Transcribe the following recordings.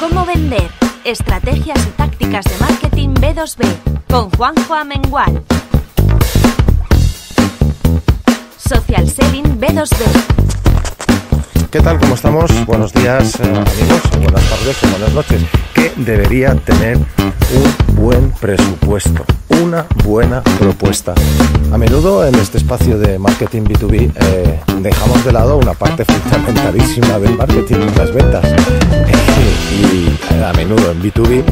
Cómo vender. Estrategias y tácticas de marketing B2B con Juanjo Amengual. Social Selling B2B. ¿Qué tal? ¿Cómo estamos? Buenos días eh, amigos, buenas tardes o buenas noches. ¿Qué debería tener un buen presupuesto? Una buena propuesta. A menudo en este espacio de marketing B2B eh, dejamos de lado una parte fundamentalísima del marketing y las ventas. Y a menudo en B2B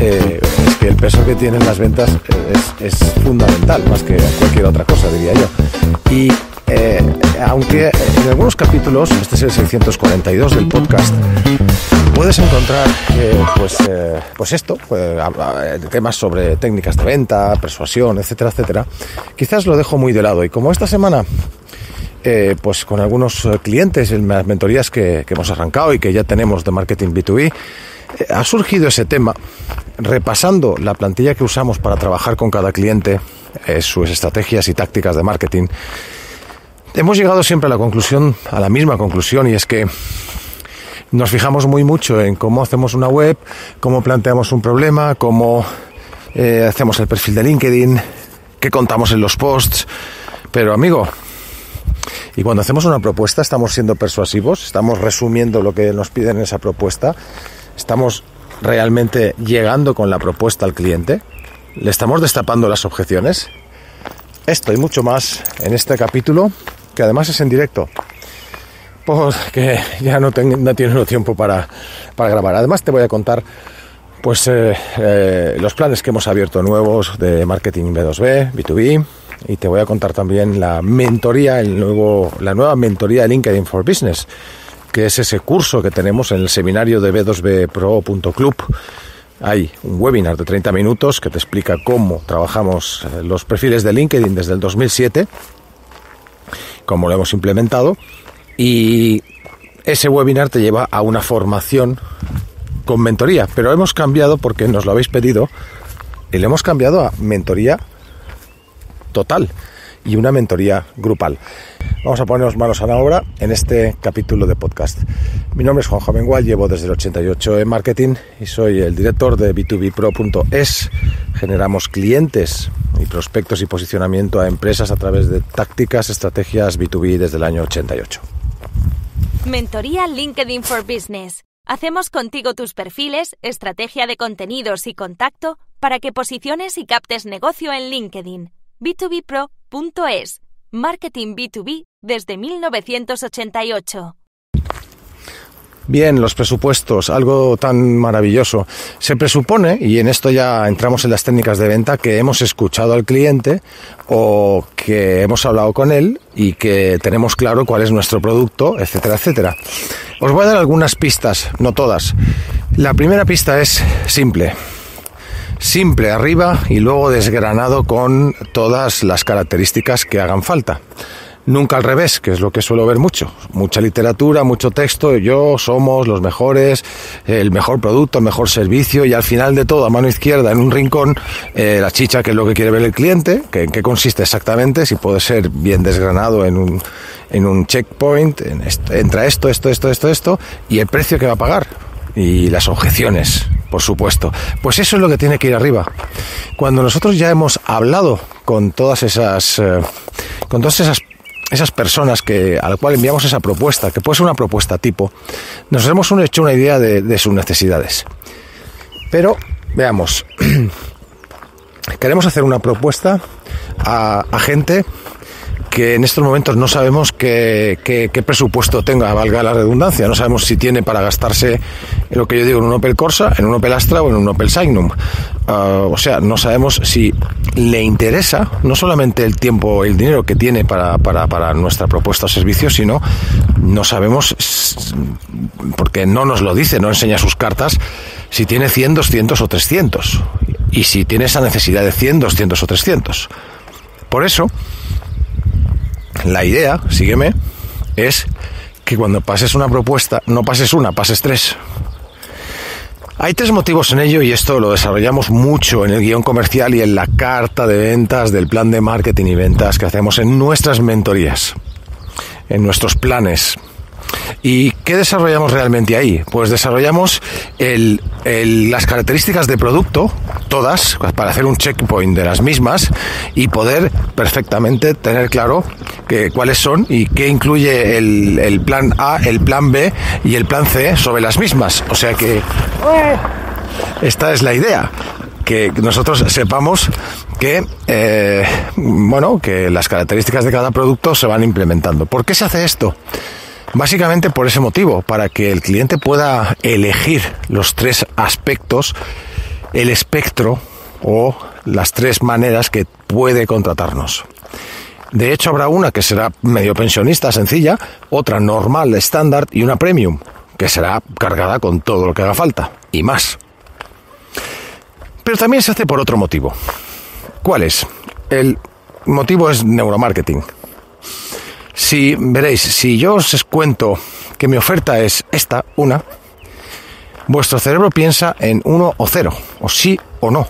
eh, es que el peso que tienen las ventas es, es fundamental, más que cualquier otra cosa, diría yo. Y eh, aunque en algunos capítulos, este es el 642 del podcast, puedes encontrar eh, pues, eh, pues esto, pues, temas sobre técnicas de venta, persuasión, etcétera, etcétera. Quizás lo dejo muy de lado y como esta semana pues con algunos clientes en las mentorías que, hemos arrancado y que ya tenemos de marketing B2B, ha surgido ese tema repasando la plantilla que usamos para trabajar con cada cliente, sus estrategias y tácticas de marketing hemos llegado siempre a la conclusión, a la misma conclusión, y es que nos fijamos muy mucho en cómo hacemos una web, cómo planteamos un problema, cómo eh, hacemos el perfil de LinkedIn, qué contamos en los posts. Pero amigo, y cuando hacemos una propuesta estamos siendo persuasivos, estamos resumiendo lo que nos piden en esa propuesta, estamos realmente llegando con la propuesta al cliente, le estamos destapando las objeciones. Esto y mucho más en este capítulo que además es en directo. Porque ya no, tengo, tiempo para, para, grabar. Además te voy a contar pues eh, eh, los planes que hemos abierto nuevos de marketing B2B, B2B, y te voy a contar también la mentoría, el nuevo, la nueva mentoría de LinkedIn for Business, que es ese curso que tenemos en el seminario de b2bpro.club. Hay un webinar de 30 minutos que te explica cómo trabajamos eh, los perfiles de LinkedIn desde el 2007 como lo hemos implementado. Y ese webinar te lleva a una formación con mentoría, pero hemos cambiado porque nos lo habéis pedido y le hemos cambiado a mentoría total y una mentoría grupal. Vamos a ponernos manos a la obra en este capítulo de podcast. Mi nombre es Juan Jovengual, llevo desde el 88 en marketing y soy el director de b2bpro.es. Generamos clientes y prospectos y posicionamiento a empresas a través de tácticas, estrategias B2B desde el año 88. Mentoría LinkedIn for Business. Hacemos contigo tus perfiles, estrategia de contenidos y contacto para que posiciones y captes negocio en LinkedIn. B2bpro.es. Marketing B2B desde 1988. Bien, los presupuestos, algo tan maravilloso. Se presupone, y en esto ya entramos en las técnicas de venta, que hemos escuchado al cliente o que hemos hablado con él y que tenemos claro cuál es nuestro producto, etcétera, etcétera. Os voy a dar algunas pistas, no todas. La primera pista es simple. Simple arriba y luego desgranado con todas las características que hagan falta nunca al revés, que es lo que suelo ver mucho. Mucha literatura, mucho texto, yo somos los mejores, el mejor producto, el mejor servicio y al final de todo, a mano izquierda, en un rincón, eh, la chicha, que es lo que quiere ver el cliente, que en qué consiste exactamente, si puede ser bien desgranado en un, en un checkpoint, en entra esto, esto, esto, esto, esto, y el precio que va a pagar. Y las objeciones, por supuesto. Pues eso es lo que tiene que ir arriba. Cuando nosotros ya hemos hablado con todas esas, eh, con todas esas esas personas que, a la cual enviamos esa propuesta, que puede ser una propuesta tipo, nos hemos hecho una idea de, sus necesidades. Pero, veamos, queremos hacer una propuesta a, gente que en estos momentos no sabemos qué, presupuesto tenga, valga la redundancia, no sabemos si tiene para gastarse lo que yo digo en un Opel Corsa, en un Opel Astra o en un Opel Signum. Ah, o sea, no sabemos si le interesa no solamente el tiempo, el dinero que tiene para, para nuestra propuesta o servicio, sino no sabemos, porque no nos lo dice, no enseña sus cartas, si tiene 100, 200 o 300. Y si tiene esa necesidad de 100, 200 o 300. Por eso, la idea, sígueme, es que cuando pases una propuesta, no pases una, pases tres. Hay tres motivos en ello y esto lo desarrollamos mucho en el guion comercial y en la carta de ventas del plan de marketing y ventas que hacemos en nuestras mentorías, en nuestros planes. ¿Y qué desarrollamos realmente ahí? Pues desarrollamos las características de producto, todas, para hacer un checkpoint de las mismas y poder perfectamente tener claro que, cuáles son y qué incluye el, el plan A, el plan B y el plan C sobre las mismas. O sea que esta es la idea que nosotros sepamos que eh, bueno que las características de cada producto se van implementando. ¿Por qué se hace esto? Básicamente por ese motivo, para que el cliente pueda elegir los tres aspectos, el espectro o las tres maneras que puede contratarnos. De hecho, habrá una que será medio pensionista sencilla, otra normal, estándar y una premium, que será cargada con todo lo que haga falta y más. Pero también se hace por otro motivo. ¿Cuál es? El motivo es neuromarketing. Si veréis, si yo os cuento que mi oferta es esta, una, vuestro cerebro piensa en uno o cero, o sí o no.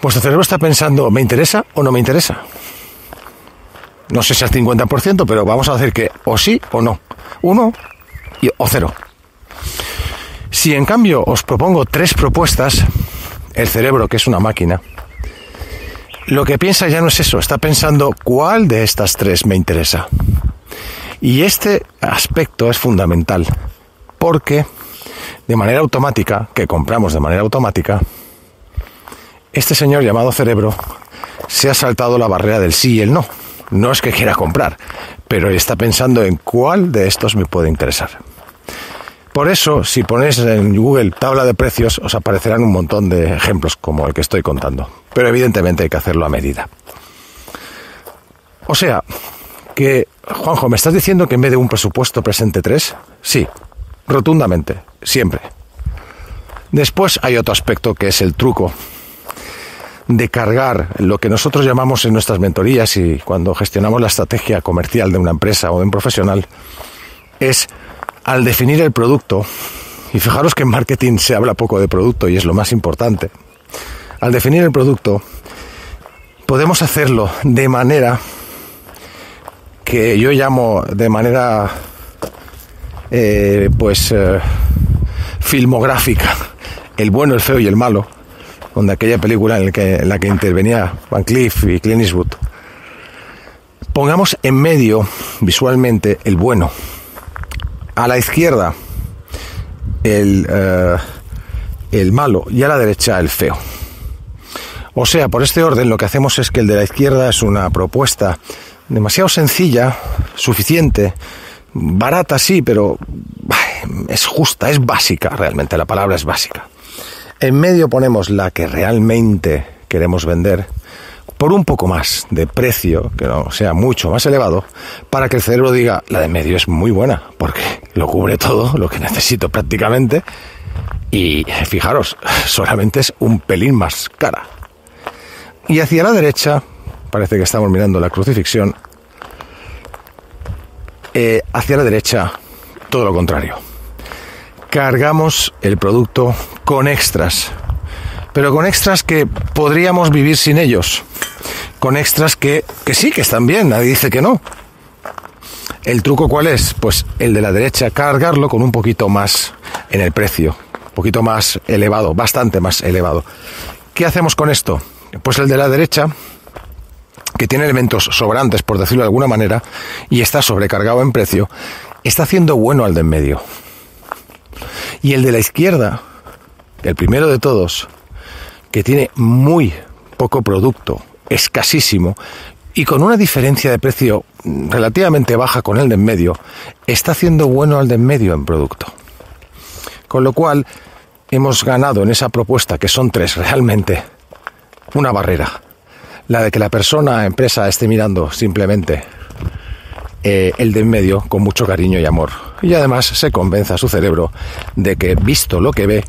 Vuestro cerebro está pensando, ¿me interesa o no me interesa? No sé si al 50%, pero vamos a decir que o sí o no. Uno y, o cero. Si en cambio os propongo tres propuestas, el cerebro, que es una máquina, lo que piensa ya no es eso, está pensando cuál de estas tres me interesa. Y este aspecto es fundamental, porque de manera automática, que compramos de manera automática, este señor llamado cerebro se ha saltado la barrera del sí y el no. No es que quiera comprar, pero está pensando en cuál de estos me puede interesar. Por eso, si ponéis en Google tabla de precios, os aparecerán un montón de ejemplos como el que estoy contando. Pero evidentemente hay que hacerlo a medida. O sea, que, Juanjo, ¿me estás diciendo que en vez de un presupuesto presente tres? Sí, rotundamente, siempre. Después hay otro aspecto que es el truco de cargar lo que nosotros llamamos en nuestras mentorías y cuando gestionamos la estrategia comercial de una empresa o de un profesional, es al definir el producto, y fijaros que en marketing se habla poco de producto y es lo más importante, al definir el producto, podemos hacerlo de manera que yo llamo de manera eh, pues eh, filmográfica el bueno, el feo y el malo, donde aquella película en, que, en la que intervenía Van Cleef y Clint Eastwood. Pongamos en medio visualmente el bueno, a la izquierda el, eh, el malo y a la derecha el feo. O sea, por este orden lo que hacemos es que el de la izquierda es una propuesta demasiado sencilla, suficiente, barata sí, pero es justa, es básica realmente, la palabra es básica. En medio ponemos la que realmente queremos vender por un poco más de precio, que no sea mucho más elevado, para que el cerebro diga, la de medio es muy buena, porque lo cubre todo, lo que necesito prácticamente, y fijaros, solamente es un pelín más cara. Y hacia la derecha, parece que estamos mirando la crucifixión, eh, hacia la derecha, todo lo contrario. Cargamos el producto con extras, pero con extras que podríamos vivir sin ellos, con extras que, que sí, que están bien, nadie dice que no. ¿El truco cuál es? Pues el de la derecha, cargarlo con un poquito más en el precio, un poquito más elevado, bastante más elevado. ¿Qué hacemos con esto? Pues el de la derecha, que tiene elementos sobrantes, por decirlo de alguna manera, y está sobrecargado en precio, está haciendo bueno al de en medio. Y el de la izquierda, el primero de todos, que tiene muy poco producto, escasísimo, y con una diferencia de precio relativamente baja con el de en medio, está haciendo bueno al de en medio en producto. Con lo cual, hemos ganado en esa propuesta, que son tres realmente, una barrera. La de que la persona, empresa, esté mirando simplemente eh, el de en medio con mucho cariño y amor. Y además se convence a su cerebro de que, visto lo que ve,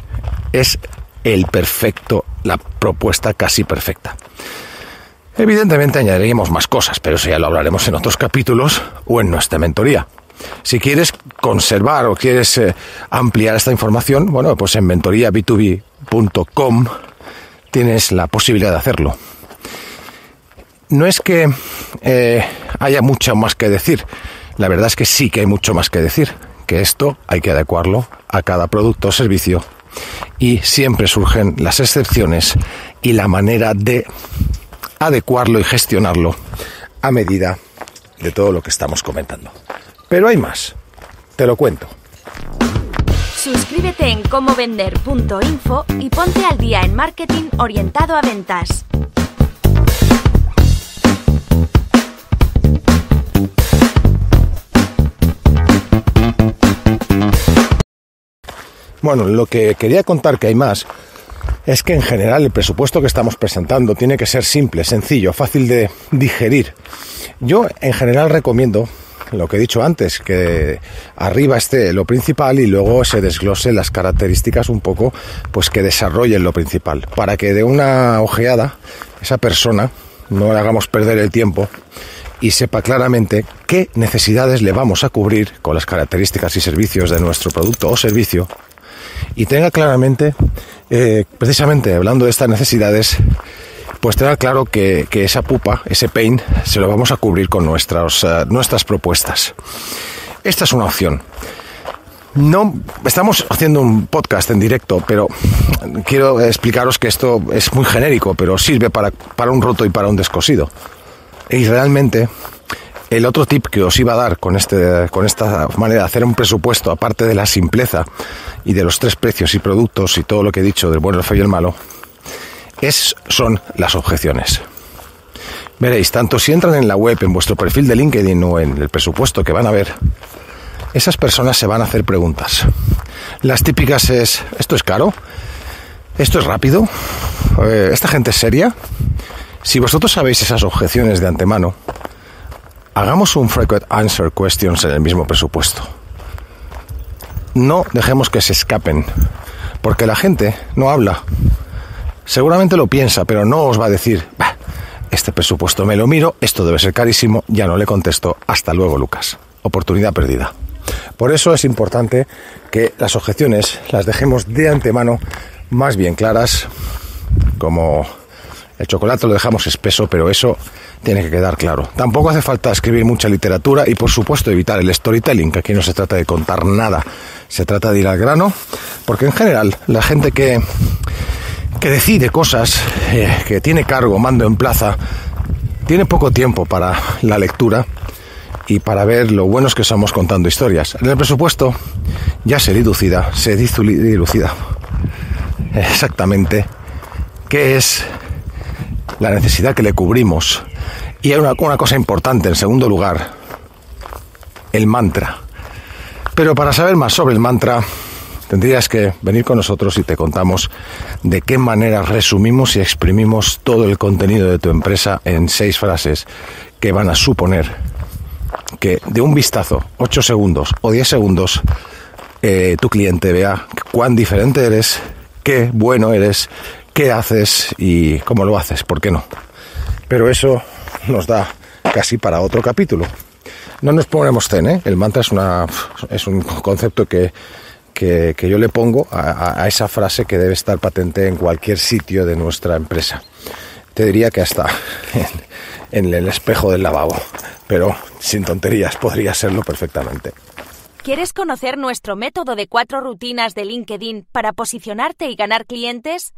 es el perfecto, la propuesta casi perfecta. Evidentemente añadiríamos más cosas, pero eso ya lo hablaremos en otros capítulos o en nuestra mentoría. Si quieres conservar o quieres eh, ampliar esta información, bueno, pues en mentoríab2b.com tienes la posibilidad de hacerlo. No es que eh, haya mucho más que decir. la verdad es que sí que hay mucho más que decir, que esto hay que adecuarlo a cada producto o servicio y siempre surgen las excepciones y la manera de adecuarlo y gestionarlo a medida de todo lo que estamos comentando. Pero hay más, te lo cuento. Suscríbete en comovender.info y ponte al día en marketing orientado a ventas. Bueno, lo que quería contar que hay más es que en general el presupuesto que estamos presentando tiene que ser simple, sencillo, fácil de digerir. Yo en general recomiendo lo que he dicho antes, que arriba esté lo principal y luego se desglose las características un poco, pues que desarrollen lo principal, para que de una ojeada esa persona no le hagamos perder el tiempo y sepa claramente qué necesidades le vamos a cubrir con las características y servicios de nuestro producto o servicio y tenga claramente, eh, precisamente hablando de estas necesidades, pues tenga claro que, esa pupa, ese pain, se lo vamos a cubrir con nuestras, eh, nuestras propuestas. Esta es una opción. No, estamos haciendo un podcast en directo, pero quiero explicaros que esto es muy genérico, pero sirve para, para un roto y para un descosido. Y realmente el otro tip que os iba a dar con, este, con esta manera de hacer un presupuesto, aparte de la simpleza y de los tres precios y productos y todo lo que he dicho del bueno, el feo y el malo, es, son las objeciones. Veréis, tanto si entran en la web, en vuestro perfil de LinkedIn o en el presupuesto que van a ver, esas personas se van a hacer preguntas. Las típicas es, ¿esto es caro? ¿Esto es rápido? Eh, ¿Esta gente es seria? Si vosotros sabéis esas objeciones de antemano, hagamos un frequent answer questions en el mismo presupuesto. No dejemos que se escapen, porque la gente no habla. Seguramente lo piensa, pero no os va a decir, este presupuesto me lo miro, esto debe ser carísimo, ya no le contesto, hasta luego Lucas. Oportunidad perdida. Por eso es importante que las objeciones las dejemos de antemano más bien claras, como el chocolate lo dejamos espeso, pero eso tiene que quedar claro. Tampoco hace falta escribir mucha literatura y por supuesto evitar el storytelling, que aquí no se trata de contar nada, se trata de ir al grano, porque en general la gente que, que decide cosas, eh, que tiene cargo, mando en plaza, tiene poco tiempo para la lectura y para ver lo buenos que somos contando historias. En el presupuesto ya se dilucida, se dilucida exactamente qué es la necesidad que le cubrimos y hay una, cosa importante, en segundo lugar, el mantra. Pero para saber más sobre el mantra, tendrías que venir con nosotros y te contamos de qué manera resumimos y exprimimos todo el contenido de tu empresa en seis frases que van a suponer que de un vistazo, ocho segundos o diez segundos, eh, tu cliente vea cuán diferente eres, qué bueno eres, qué haces y cómo lo haces, ¿por qué no? Pero eso nos da casi para otro capítulo. No nos ponemos zen, ¿eh? El mantra es, una, es un concepto que, que, yo le pongo a, esa frase que debe estar patente en cualquier sitio de nuestra empresa. Te diría que hasta en, en el espejo del lavabo, pero sin tonterías podría serlo perfectamente. ¿Quieres conocer nuestro método de cuatro rutinas de LinkedIn para posicionarte y ganar clientes?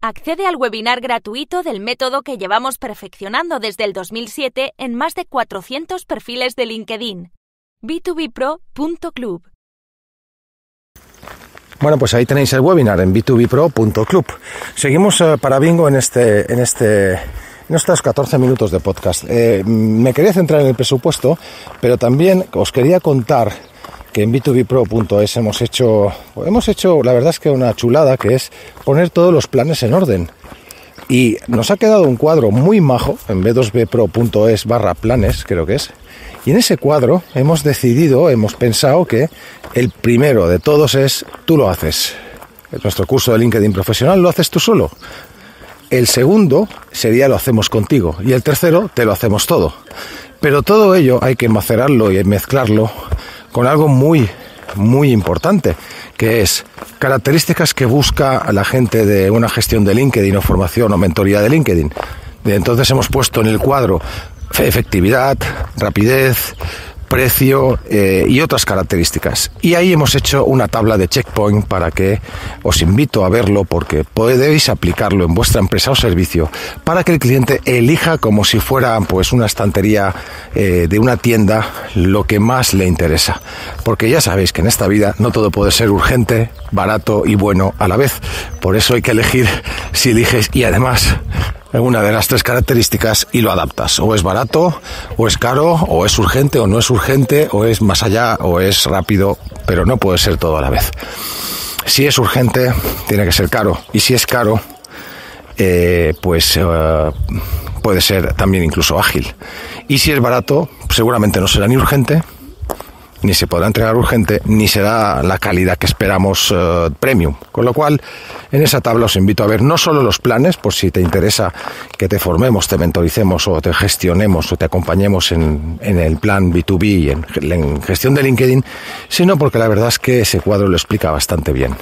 Accede al webinar gratuito del método que llevamos perfeccionando desde el 2007 en más de 400 perfiles de LinkedIn. b2bpro.club. Bueno, pues ahí tenéis el webinar en b2bpro.club. Seguimos eh, para bingo en este en este en estos 14 minutos de podcast. Eh, me quería centrar en el presupuesto, pero también os quería contar que en b2bpro.es hemos hecho, hemos hecho, la verdad es que una chulada, que es poner todos los planes en orden. Y nos ha quedado un cuadro muy majo en b2bpro.es barra planes, creo que es. Y en ese cuadro hemos decidido, hemos pensado que el primero de todos es tú lo haces. Nuestro curso de LinkedIn profesional lo haces tú solo. El segundo sería lo hacemos contigo. Y el tercero te lo hacemos todo. Pero todo ello hay que macerarlo y mezclarlo con algo muy, muy importante, que es características que busca la gente de una gestión de LinkedIn o formación o mentoría de LinkedIn. Entonces hemos puesto en el cuadro efectividad, rapidez, precio eh, y otras características. Y ahí hemos hecho una tabla de checkpoint para que os invito a verlo porque podéis aplicarlo en vuestra empresa o servicio para que el cliente elija como si fuera pues una estantería eh, de una tienda lo que más le interesa. Porque ya sabéis que en esta vida no todo puede ser urgente, barato y bueno a la vez. Por eso hay que elegir si eliges y además una de las tres características y lo adaptas. O es barato, o es caro, o es urgente, o no es urgente, o es más allá, o es rápido, pero no puede ser todo a la vez. Si es urgente, tiene que ser caro. Y si es caro, eh, pues eh, puede ser también incluso ágil. Y si es barato, seguramente no será ni urgente, ni se podrá entregar urgente, ni será la calidad que esperamos eh, premium. Con lo cual, en esa tabla os invito a ver no solo los planes, por si te interesa que te formemos, te mentoricemos o te gestionemos o te acompañemos en, el plan B2B y en, en gestión de LinkedIn, sino porque la verdad es que ese cuadro lo explica bastante bien.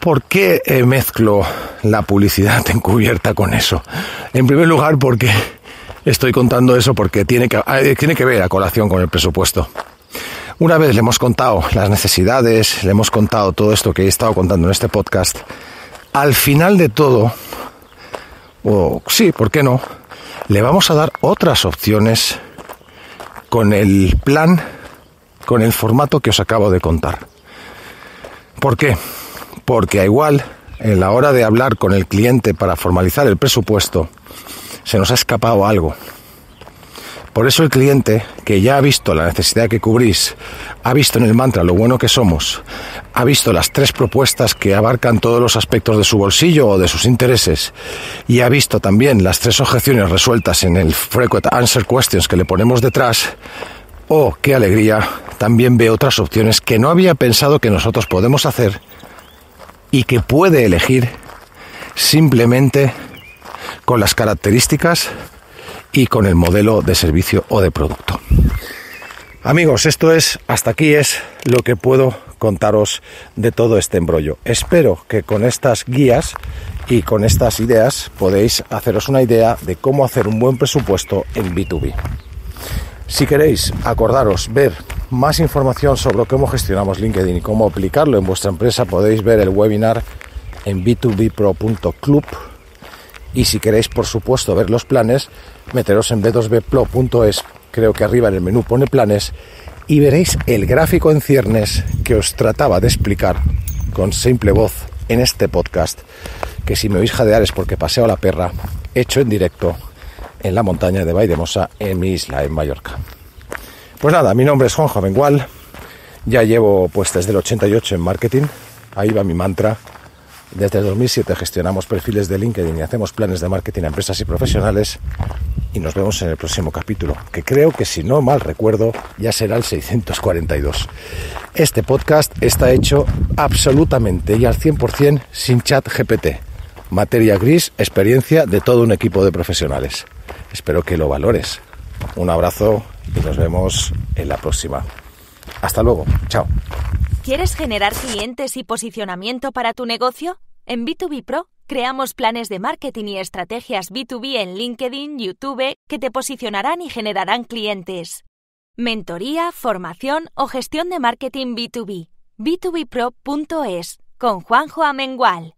¿Por qué eh, mezclo la publicidad encubierta con eso? En primer lugar, porque estoy contando eso porque tiene que, eh, tiene que ver a colación con el presupuesto. Una vez le hemos contado las necesidades, le hemos contado todo esto que he estado contando en este podcast, al final de todo, o sí, ¿por qué no? Le vamos a dar otras opciones con el plan, con el formato que os acabo de contar. ¿Por qué? Porque a igual, en la hora de hablar con el cliente para formalizar el presupuesto, se nos ha escapado algo por eso el cliente, que ya ha visto la necesidad que cubrís, ha visto en el mantra lo bueno que somos, ha visto las tres propuestas que abarcan todos los aspectos de su bolsillo o de sus intereses, y ha visto también las tres objeciones resueltas en el Frequent Answer Questions que le ponemos detrás, oh, qué alegría, también ve otras opciones que no había pensado que nosotros podemos hacer y que puede elegir simplemente con las características y con el modelo de servicio o de producto. Amigos, esto es, hasta aquí es lo que puedo contaros de todo este embrollo. Espero que con estas guías y con estas ideas podéis haceros una idea de cómo hacer un buen presupuesto en B2B. Si queréis acordaros ver más información sobre cómo gestionamos LinkedIn y cómo aplicarlo en vuestra empresa, podéis ver el webinar en b2bpro.club y si queréis, por supuesto, ver los planes, meteros en b2bplo.es, creo que arriba en el menú pone planes, y veréis el gráfico en ciernes que os trataba de explicar con simple voz en este podcast, que si me oís jadear es porque paseo a la perra, hecho en directo en la montaña de Vaidemosa, en mi isla, en Mallorca. Pues nada, mi nombre es Juan Jovengual, ya llevo pues desde el 88 en marketing, ahí va mi mantra, desde el 2007 gestionamos perfiles de LinkedIn y hacemos planes de marketing a empresas y profesionales. Y nos vemos en el próximo capítulo, que creo que si no mal recuerdo ya será el 642. Este podcast está hecho absolutamente y al 100% sin chat GPT. Materia gris, experiencia de todo un equipo de profesionales. Espero que lo valores. Un abrazo y nos vemos en la próxima. Hasta luego. Chao. ¿Quieres generar clientes y posicionamiento para tu negocio? En B2B Pro creamos planes de marketing y estrategias B2B en LinkedIn, YouTube que te posicionarán y generarán clientes. Mentoría, formación o gestión de marketing B2B. b2bpro.es con Juanjo Amengual.